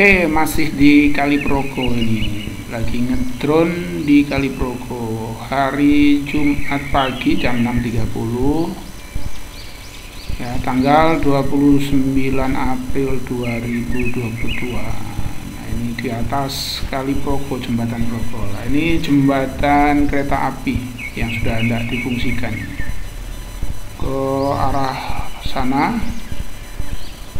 Oke, masih di Kaliprogo ini. Lagi ngedrone di Kaliprogo. Hari Jumat pagi jam 6.30. Ya, tanggal 29 April 2022. Nah, ini di atas Kaliprogo jembatan Progo. Nah, ini jembatan kereta api yang sudah tidak difungsikan. Ke arah sana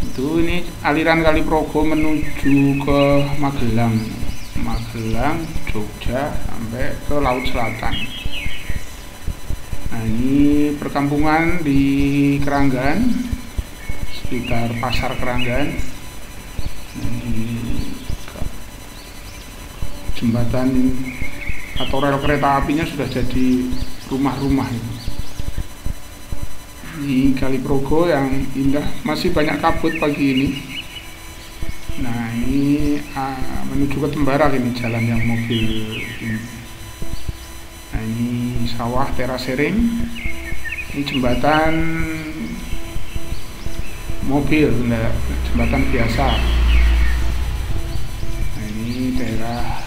itu ini aliran Kali Progo menuju ke Magelang. Magelang Jogja sampai ke Laut Selatan. Nah ini perkampungan di Keranggan sekitar pasar Keranggan. Ini jembatan atau rel kereta apinya sudah jadi rumah-rumah ini di Kaliprogo yang indah. Masih banyak kabut pagi ini. Nah ini uh, menuju ke Tembara ini jalan yang mobil ini. Nah ini sawah terasering ini jembatan mobil enggak, jembatan biasa. Nah ini daerah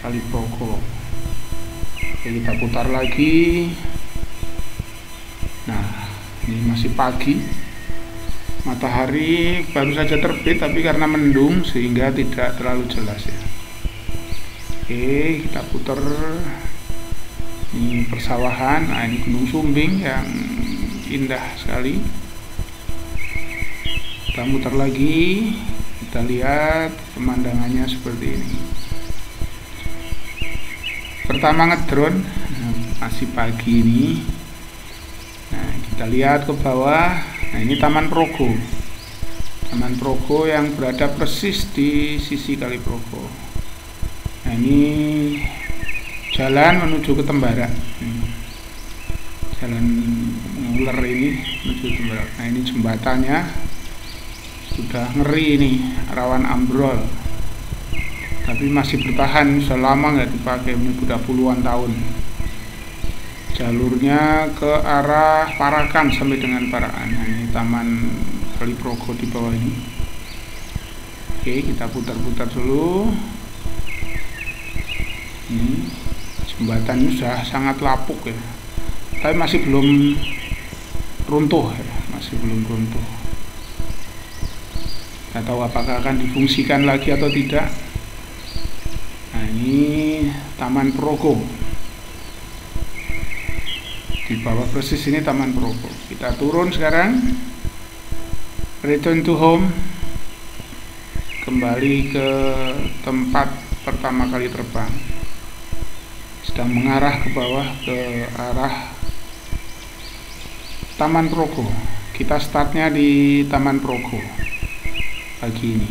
Kaliprogo Oke, kita putar lagi ini masih pagi. Matahari baru saja terbit tapi karena mendung sehingga tidak terlalu jelas ya. Oke kita putar ini persawahan. Nah ini gunung sumbing yang indah sekali. Kita muter lagi. Kita lihat pemandangannya seperti ini. Pertama ngedrone masih pagi ini kita lihat ke bawah. Nah ini Taman Progo. Taman Progo yang berada persis di sisi Kali Progo. Nah ini jalan menuju ke Tembara. Jalan nguler ini menuju ke Tembara. Nah ini jembatannya. Sudah ngeri ini rawan ambrol. Tapi masih bertahan selama nggak dipakai ini sudah puluhan tahun jalurnya ke arah Parakan sampai dengan Parakan ini Taman Kaliprogo di bawah ini. Oke kita putar-putar dulu. Ini jembatan ini sudah sangat lapuk ya. Tapi masih belum runtuh ya masih belum runtuh. Tidak tahu apakah akan difungsikan lagi atau tidak. Nah ini Taman Progo di bawah persis ini Taman Progo kita turun sekarang return to home kembali ke tempat pertama kali terbang. Sedang mengarah ke bawah ke arah Taman Progo. Kita startnya di Taman Progo pagi ini.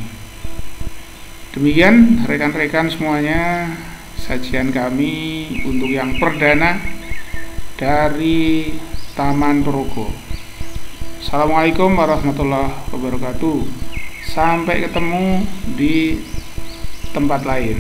Demikian rekan-rekan semuanya sajian kami untuk yang perdana dari Taman Progo. Assalamualaikum warahmatullahi wabarakatuh. Sampai ketemu di tempat lain.